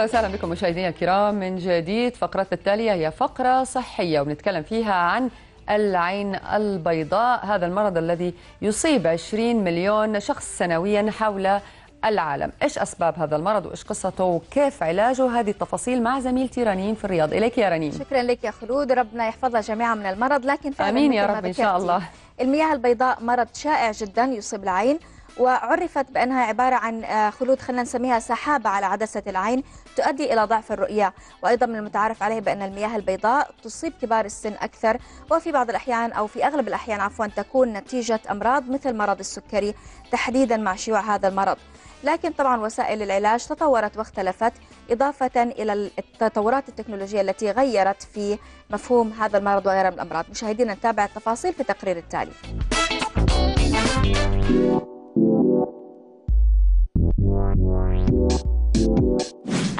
أهلا وسهلا بكم مشاهدينا الكرام. من جديد فقرتنا التالية هي فقرة صحية وبنتكلم فيها عن العين البيضاء هذا المرض الذي يصيب 20 مليون شخص سنويا حول العالم. إيش أسباب هذا المرض وإيش قصته وكيف علاجه؟ هذه التفاصيل مع زميلتي رنين في الرياض. إليك يا رنين. شكرا لك يا خلود. ربنا يحفظها جميعا من المرض لكن آمين يا رب إن شاء الله. المياه البيضاء مرض شائع جدا يصيب العين. وعرفت بأنها عبارة عن آه، خلود خلينا نسميها سحابة على عدسة العين تؤدي إلى ضعف الرؤية. وأيضا من المتعارف عليه بأن المياه البيضاء تصيب كبار السن أكثر. وفي بعض الأحيان أو في أغلب الأحيان عفوا تكون نتيجة أمراض مثل مرض السكري تحديدا مع شيوع هذا المرض. لكن طبعا وسائل العلاج تطورت واختلفت إضافة إلى التطورات التكنولوجية التي غيرت في مفهوم هذا المرض وغيرها من الأمراض. مشاهدينا نتابع التفاصيل في التقرير التالي.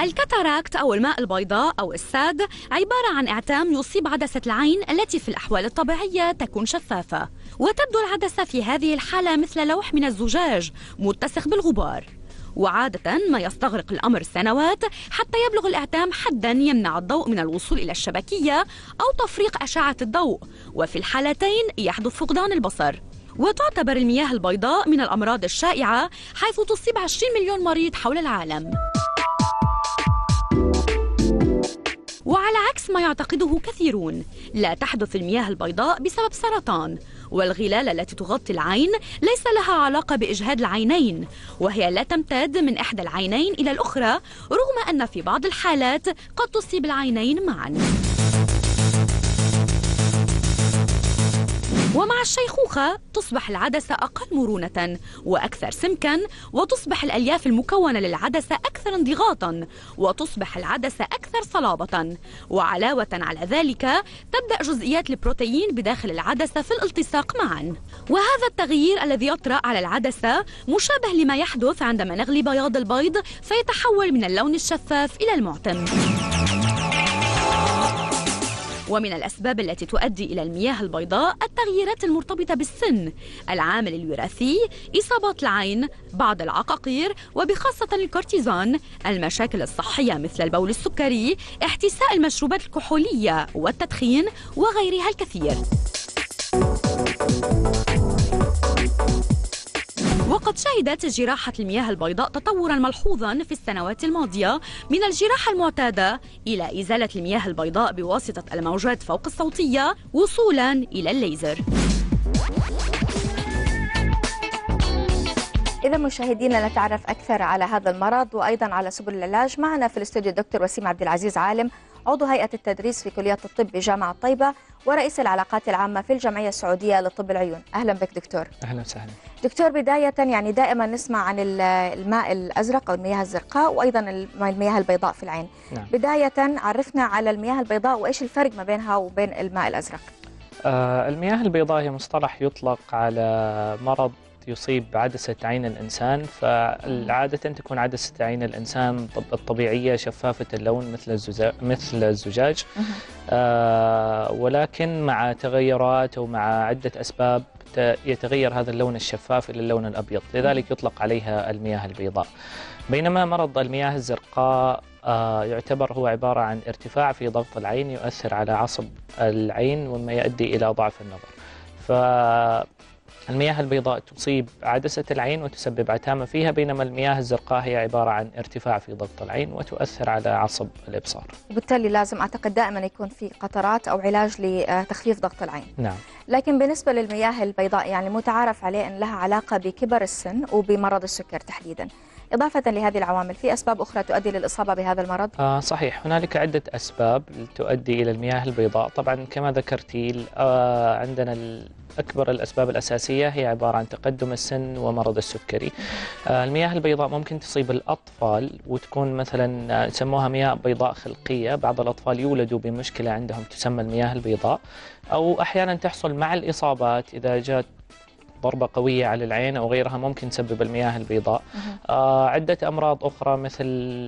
الكاتاراكت أو الماء البيضاء أو الساد عبارة عن إعتام يصيب عدسة العين التي في الأحوال الطبيعية تكون شفافة وتبدو العدسة في هذه الحالة مثل لوح من الزجاج متسخ بالغبار. وعادة ما يستغرق الأمر سنوات حتى يبلغ الإعتام حدا يمنع الضوء من الوصول إلى الشبكية أو تفريق أشعة الضوء وفي الحالتين يحدث فقدان البصر. وتعتبر المياه البيضاء من الأمراض الشائعة حيث تصيب 20 مليون مريض حول العالم. ما يعتقده كثيرون. لا تحدث المياه البيضاء بسبب سرطان والغلال التي تغطي العين ليس لها علاقة بإجهاد العينين وهي لا تمتد من إحدى العينين إلى الأخرى رغم أن في بعض الحالات قد تصيب العينين معاً. ومع الشيخوخة تصبح العدسة أقل مرونة وأكثر سمكا وتصبح الألياف المكونة للعدسة أكثر انضغاطا وتصبح العدسة أكثر صلابة. وعلاوة على ذلك تبدأ جزئيات البروتين بداخل العدسة في الالتصاق معا. وهذا التغيير الذي يطرأ على العدسة مشابه لما يحدث عندما نغلي بياض البيض فيتحول من اللون الشفاف إلى المعتم. ومن الأسباب التي تؤدي إلى المياه البيضاء التغييرات المرتبطة بالسن. العامل الوراثي إصابات العين بعض العقاقير وبخاصة الكورتيزون. المشاكل الصحية مثل البول السكري احتساء المشروبات الكحولية والتدخين وغيرها الكثير. وقد شهدت جراحة المياه البيضاء تطورا ملحوظا في السنوات الماضية. من الجراحة المعتادة إلى إزالة المياه البيضاء بواسطة الموجات فوق الصوتية وصولا إلى الليزر. إذا مشاهدينا نتعرف أكثر على هذا المرض وأيضا على سبل العلاج معنا في الاستوديو الدكتور وسيم عبد العزيز عالم عضو هيئة التدريس في كلية الطب بجامعة طيبة ورئيس العلاقات العامة في الجمعية السعودية لطب العيون. أهلا بك دكتور. أهلا وسهلا. دكتور بداية يعني دائما نسمع عن ال- الماء الأزرق أو المياه الزرقاء وأيضا الم- المياه البيضاء في العين. نعم. بداية عرفنا على المياه البيضاء وإيش الفرق ما بينها وبين الماء الأزرق. آه المياه البيضاء هي مصطلح يطلق على مرض يصيب عدسة عين الإنسان فعادة تكون عدسة عين الإنسان طب الطبيعية شفافة اللون مثل الزجاج مثل الزجاج. آه ولكن مع تغيرات ومع عدة أسباب يتغير هذا اللون الشفاف إلى اللون الأبيض لذلك يطلق عليها المياه البيضاء. بينما مرض المياه الزرقاء آه، يعتبر هو عبارة عن ارتفاع في ضغط العين يؤثر على عصب العين وما يؤدي إلى ضعف النظر. فالمياه البيضاء تصيب عدسة العين وتسبب عتامة فيها بينما المياه الزرقاء هي عبارة عن ارتفاع في ضغط العين وتؤثر على عصب الإبصار. وبالتالي لازم أعتقد دائما يكون في قطرات أو علاج لتخفيف ضغط العين. نعم. لكن بالنسبة للمياه البيضاء يعني متعارف عليه أن لها علاقة بكبر السن وبمرض السكر تحديدا. إضافة لهذه العوامل في أسباب أخرى تؤدي للإصابة بهذا المرض؟ آه صحيح. هنالك عدة أسباب تؤدي إلى المياه البيضاء. طبعا كما ذكرتي آه عندنا أكبر الأسباب الأساسية هي عبارة عن تقدم السن ومرض السكري. آه المياه البيضاء ممكن تصيب الأطفال وتكون مثلا آه، يسموها مياه بيضاء خلقية. بعض الأطفال يولدوا بمشكلة عندهم تسمى المياه البيضاء. أو أحيانا تحصل مع الإصابات إذا جاءت ضربة قوية على العين أو غيرها ممكن تسبب المياه البيضاء. آه عدة أمراض أخرى مثل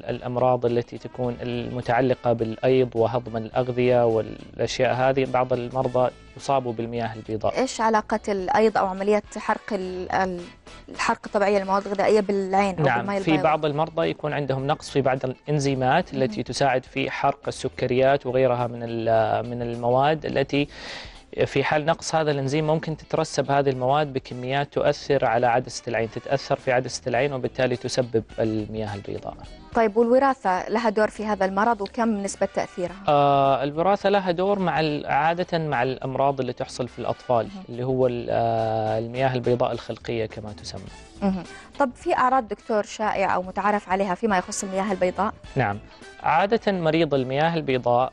الأمراض التي تكون المتعلقة بالأيض وهضم الأغذية والأشياء هذه. بعض المرضى يصابوا بالمياه البيضاء. إيش علاقة الأيض أو عملية حرق ال- ال- الحرق الطبيعيه للمواد الغذائية بالعين أو نعم بالماء في بعض المرضى يكون عندهم نقص في بعض الإنزيمات التي تساعد في حرق السكريات وغيرها من من المواد التي في حال نقص هذا الإنزيم ممكن تترسب هذه المواد بكميات تؤثر على عدسة العين تتأثر في عدسة العين وبالتالي تسبب المياه البيضاء. طيب والوراثة لها دور في هذا المرض وكم نسبة تأثيرها؟ آه الوراثة لها دور مع عادة مع الأمراض اللي تحصل في الأطفال اللي هو آه المياه البيضاء الخلقية كما تسمى. مهم. طب في أعراض دكتور شائعه أو متعارف عليها فيما يخص المياه البيضاء؟ نعم. عادة مريض المياه البيضاء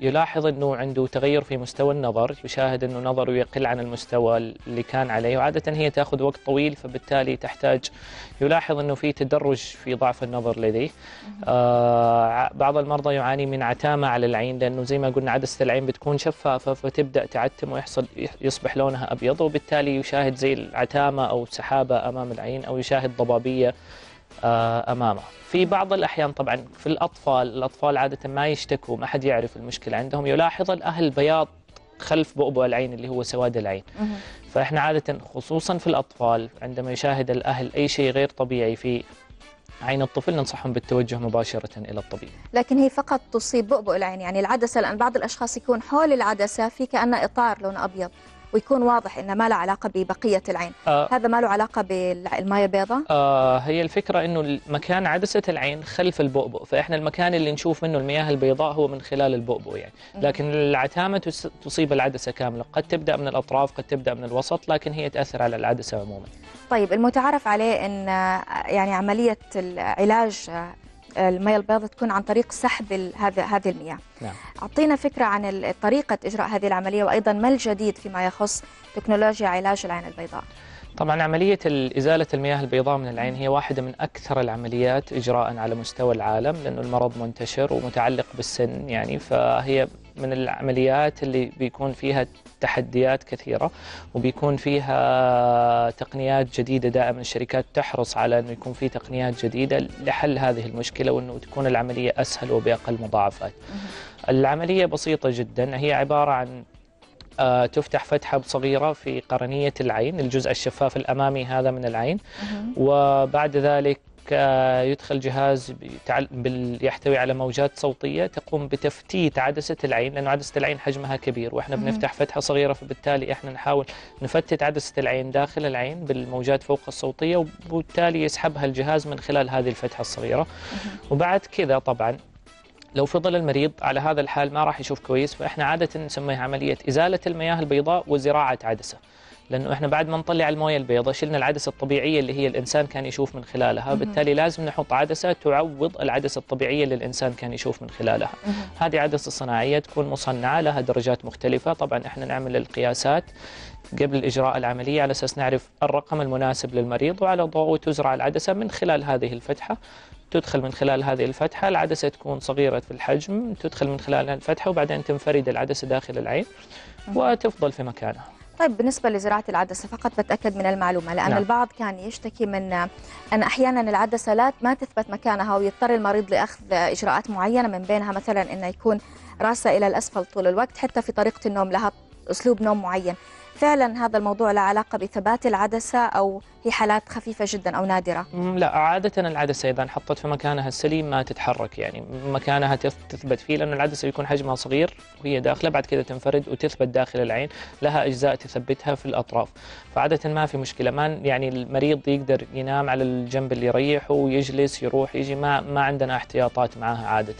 يلاحظ أنه عنده تغير في مستوى النظر يشاهد أنه نظره يقل عن المستوى اللي كان عليه وعادة هي تأخذ وقت طويل فبالتالي تحتاج يلاحظ أنه في تدرج في ضعف النظر لديه. آه، بعض المرضى يعاني من عتامة على العين لأنه زي ما قلنا عدسة العين بتكون شفافة فتبدأ تعتم ويحصل يصبح لونها أبيض وبالتالي يشاهد زي العتامة أو سحابة أمام العين أو يشاهد ضبابية آه، أمامه. في بعض الأحيان طبعا في الأطفال، الأطفال عادة ما يشتكوا، ما حد يعرف المشكلة عندهم، يلاحظ الأهل بياض خلف بؤبؤ العين اللي هو سواد العين. فإحنا عادة خصوصا في الأطفال عندما يشاهد الأهل أي شيء غير طبيعي في عين الطفل ننصحهم بالتوجه مباشرة إلى الطبيب. لكن هي فقط تصيب بؤبؤ العين يعني العدسة لأن بعض الأشخاص يكون حول العدسة في كأنه إطار لونه أبيض ويكون واضح إنه ما له علاقة ببقية العين. آه. هذا ما له علاقة بالماء البيضاء؟ آه هي الفكرة أنه مكان عدسة العين خلف البؤبؤ فإحنا المكان اللي نشوف منه المياه البيضاء هو من خلال البؤبؤ يعني. لكن العتامة تس- تصيب العدسة كاملة. قد تبدأ من الأطراف قد تبدأ من الوسط لكن هي تأثر على العدسة عموما. طيب المتعارف عليه إن آه، يعني عملية العلاج آه، المياه البيضاء تكون عن طريق سحب هذا هذه المياه. نعم. أعطينا فكرة عن طريقة إجراء هذه العملية وأيضا ما الجديد فيما يخص تكنولوجيا علاج العين البيضاء. طبعا عملية ال- إزالة المياه البيضاء من العين هي واحدة من أكثر العمليات إجراء على مستوى العالم لأنه المرض منتشر ومتعلق بالسن يعني فهي من العمليات اللي بيكون فيها تحديات كثيرة وبيكون فيها تقنيات جديدة دائما الشركات تحرص على أنه يكون في تقنيات جديدة لحل هذه المشكلة وأنه تكون العملية أسهل وبأقل مضاعفات. العملية بسيطة جدا هي عبارة عن آه، تفتح فتحة صغيرة في قرنية العين الجزء الشفاف الأمامي هذا من العين. وبعد ذلك يدخل جهاز يحتوي على موجات صوتية تقوم بتفتيت عدسة العين لأنه عدسة العين حجمها كبير وإحنا مهم. بنفتح فتحة صغيرة فبالتالي إحنا نحاول نفتت عدسة العين داخل العين بالموجات فوق الصوتية وبالتالي يسحبها الجهاز من خلال هذه الفتحة الصغيرة. وبعد كذا طبعا لو فضل المريض على هذا الحال ما راح يشوف كويس فإحنا عادة نسميها عملية إزالة المياه البيضاء وزراعة عدسة. لأنه إحنا بعد ما نطلع الموية البيضاء شلنا العدسة الطبيعية اللي هي الإنسان كان يشوف من خلالها. بالتالي لازم نحط عدسة تعوض العدسة الطبيعية اللي الإنسان كان يشوف من خلالها. هذه عدسة صناعية تكون مصنعة لها درجات مختلفة. طبعا إحنا نعمل القياسات قبل اجراء العملية على أساس نعرف الرقم المناسب للمريض وعلى ضوءه تزرع العدسة من خلال هذه الفتحة. تدخل من خلال هذه الفتحة العدسة تكون صغيرة في الحجم تدخل من خلال الفتحة وبعدين تنفرد العدسة داخل العين وتفضل في مكانها. طيب بالنسبة لزراعة العدسة فقط بتأكد من المعلومة لأن نعم. البعض كان يشتكي من أن أحيانا العدسة لا ما تثبت مكانها ويضطر المريض لأخذ إجراءات معينة من بينها مثلا أنه يكون راسه إلى الأسفل طول الوقت حتى في طريقة النوم لها أسلوب نوم معين فعلا هذا الموضوع له علاقة بثبات العدسة أو هي حالات خفيفة جدا أو نادرة. لا عادة العدسة إذا انحطت في مكانها السليم ما تتحرك يعني مكانها تث- تثبت فيه لأن العدسة يكون حجمها صغير وهي داخلة بعد كذا تنفرد وتثبت داخل العين لها أجزاء تثبتها في الأطراف. فعادة ما في مشكلة ما يعني المريض يقدر ينام على الجنب اللي يريحه ويجلس يروح يجي ما ما عندنا احتياطات معها عادة.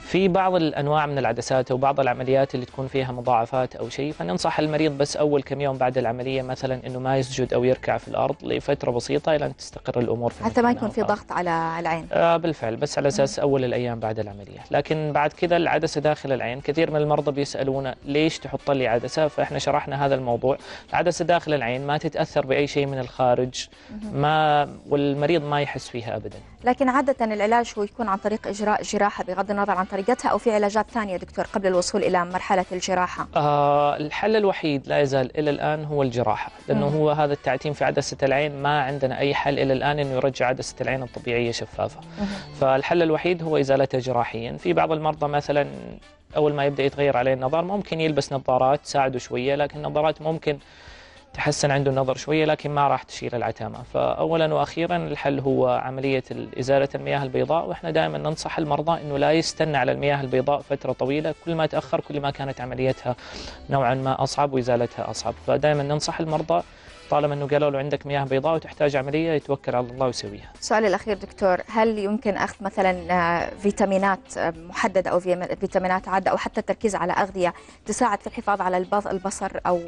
في بعض الأنواع من العدسات أو بعض العمليات اللي تكون فيها مضاعفات أو شيء فننصح المريض بس أول كم يوم بعد العملية مثلا إنه ما يسجد أو يركع في الأرض لفترة بسيطة إلى أن تستقر الأمور في حتى ما يكون في. ضغط على العين. آه بالفعل بس على أساس أول الأيام بعد العملية. لكن بعد كذا العدسة داخل العين. كثير من المرضى بيسالونا ليش تحط لي عدسة؟ فإحنا شرحنا هذا الموضوع. العدسة داخل العين ما تتأثر بأي شيء من الخارج ما والمريض ما يحس فيها ابدا. لكن عادة العلاج هو يكون عن طريق إجراء جراحة بغض النظر عن طريق طريقتها أو في علاجات ثانية دكتور قبل الوصول إلى مرحلة الجراحة. آه الحل الوحيد لا يزال إلى الآن هو الجراحة لأنه مم. هو هذا التعتيم في عدسة العين ما عندنا أي حل إلى الآن أنه يرجع عدسة العين الطبيعية شفافة. فالحل الوحيد هو إزالتها جراحيا. في بعض المرضى مثلا أول ما يبدأ يتغير عليه النظر ممكن يلبس نظارات تساعده شوية لكن النظارات ممكن تحسن عنده النظر شوية لكن ما راح تشيل العتامة. فأولا وأخيرا الحل هو عملية إزالة المياه البيضاء وإحنا دائما ننصح المرضى أنه لا يستنى على المياه البيضاء فترة طويلة كل ما تأخر كل ما كانت عمليتها نوعا ما أصعب وإزالتها أصعب. فدائما ننصح المرضى طالما أنه قالوا له عندك مياه بيضاء وتحتاج عملية يتوكل على الله ويسويها. السؤال الأخير دكتور هل يمكن أخذ مثلا فيتامينات أو في- فيتامينات عادة أو حتى التركيز على أغذية تساعد في الحفاظ على البص- البصر أو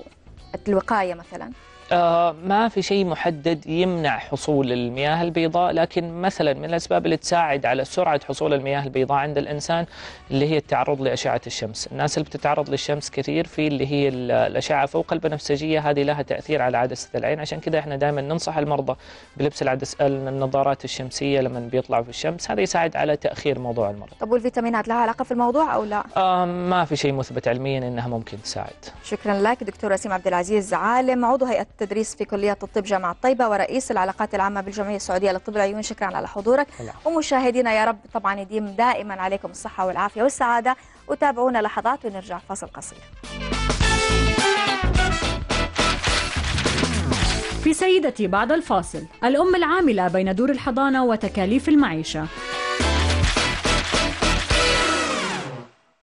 الوقاية مثلا. ما في شيء محدد يمنع حصول المياه البيضاء لكن مثلا من الأسباب اللي تساعد على سرعة حصول المياه البيضاء عند الإنسان اللي هي التعرض لأشعة الشمس، الناس اللي بتتعرض للشمس كثير في اللي هي ال- الأشعة فوق البنفسجيه هذه لها تأثير على عدسة العين عشان كذا إحنا دائما ننصح المرضى بلبس العدس النظارات الشمسية لما بيطلعوا في الشمس، هذا يساعد على تأخير موضوع المرض. طب والفيتامينات لها علاقة في الموضوع أو لا آه ما في شيء مثبت علميا إنها ممكن تساعد. شكرا لك دكتور وسيم عبد العزيز عالم عضو هيئة التدريس في كلية الطب جامعة طيبة ورئيس العلاقات العامة بالجمعية السعودية للطب العيون. شكرا على حضورك. ومشاهدينا يا رب طبعا يديم دائما عليكم الصحة والعافية والسعادة. وتابعونا لحظات ونرجع فاصل قصير. في سيدتي بعد الفاصل الأم العاملة بين دور الحضانة وتكاليف المعيشة.